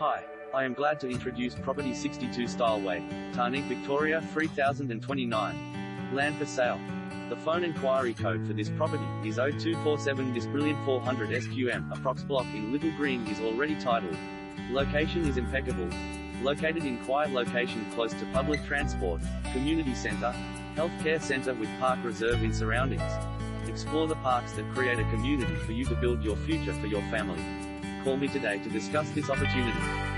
Hi, I am glad to introduce Property 62 Styleway, Tarneit, Victoria 3029. Land for sale. The phone inquiry code for this property is 0247 This brilliant 400 SQM. Approx block in Little Green is already titled. Location is impeccable. Located in quiet location close to public transport, community center, healthcare center with park reserve in surroundings. Explore the parks that create a community for you to build your future for your family. Call me today to discuss this opportunity.